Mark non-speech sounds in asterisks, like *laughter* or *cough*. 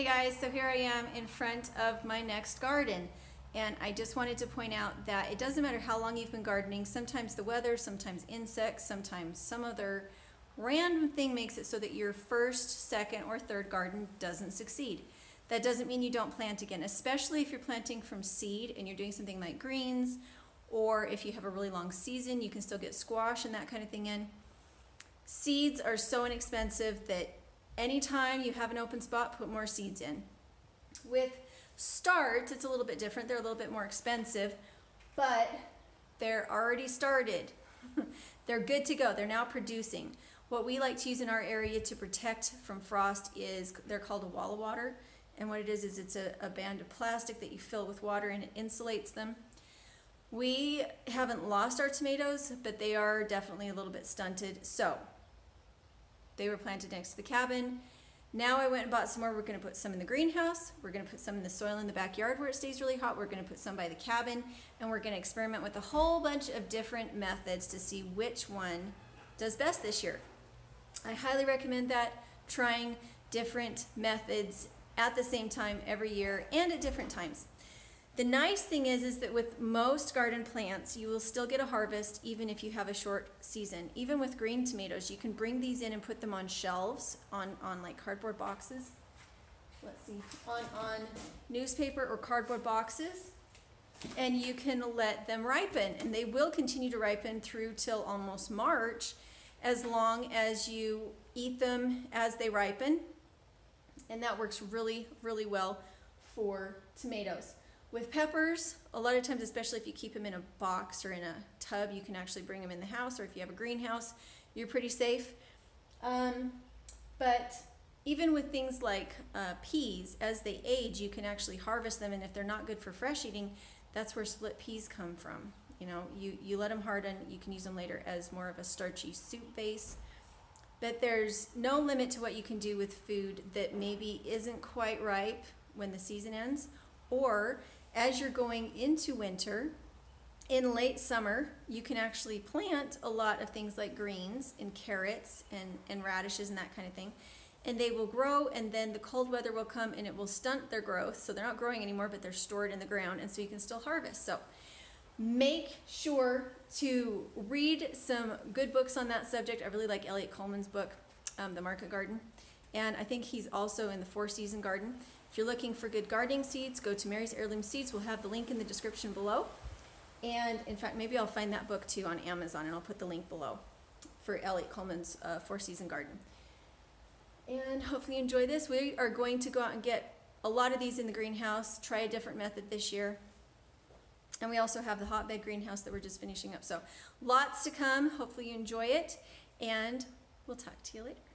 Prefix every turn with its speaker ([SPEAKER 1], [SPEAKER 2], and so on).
[SPEAKER 1] Hey guys, so here I am in front of my next garden. And I just wanted to point out that it doesn't matter how long you've been gardening, sometimes the weather, sometimes insects, sometimes some other random thing makes it so that your first, second, or third garden doesn't succeed. That doesn't mean you don't plant again, especially if you're planting from seed and you're doing something like greens, or if you have a really long season, you can still get squash and that kind of thing in. Seeds are so inexpensive that anytime you have an open spot, put more seeds in. With starts, it's a little bit different. They're a little bit more expensive, but they're already started. *laughs* they're good to go. They're now producing. What we like to use in our area to protect from frost is, they're called a wall of water. And what it is, is it's a, a band of plastic that you fill with water and it insulates them. We haven't lost our tomatoes, but they are definitely a little bit stunted. So they were planted next to the cabin. Now I went and bought some more. We're going to put some in the greenhouse. We're going to put some in the soil in the backyard where it stays really hot. We're going to put some by the cabin. And we're going to experiment with a whole bunch of different methods to see which one does best this year. I highly recommend that, trying different methods at the same time every year and at different times. The nice thing is, is that with most garden plants, you will still get a harvest even if you have a short season. Even with green tomatoes, you can bring these in and put them on shelves, on, on like cardboard boxes. Let's see, on, on newspaper or cardboard boxes. And you can let them ripen and they will continue to ripen through till almost March as long as you eat them as they ripen. And that works really, really well for tomatoes. With peppers, a lot of times, especially if you keep them in a box or in a tub, you can actually bring them in the house, or if you have a greenhouse, you're pretty safe. Um, but even with things like uh, peas, as they age, you can actually harvest them, and if they're not good for fresh eating, that's where split peas come from. You know, you, you let them harden, you can use them later as more of a starchy soup base. But there's no limit to what you can do with food that maybe isn't quite ripe when the season ends, or as you're going into winter, in late summer, you can actually plant a lot of things like greens and carrots and, and radishes and that kind of thing. And they will grow, and then the cold weather will come and it will stunt their growth. So they're not growing anymore, but they're stored in the ground, and so you can still harvest. So make sure to read some good books on that subject. I really like Elliot Coleman's book, um, The Market Garden. And I think he's also in the Four Season Garden. If you're looking for good gardening seeds, go to Mary's Heirloom Seeds. We'll have the link in the description below. And in fact, maybe I'll find that book too on Amazon and I'll put the link below for Elliot Coleman's uh, Four Season Garden. And hopefully you enjoy this. We are going to go out and get a lot of these in the greenhouse, try a different method this year. And we also have the hotbed greenhouse that we're just finishing up. So lots to come. Hopefully you enjoy it. And we'll talk to you later.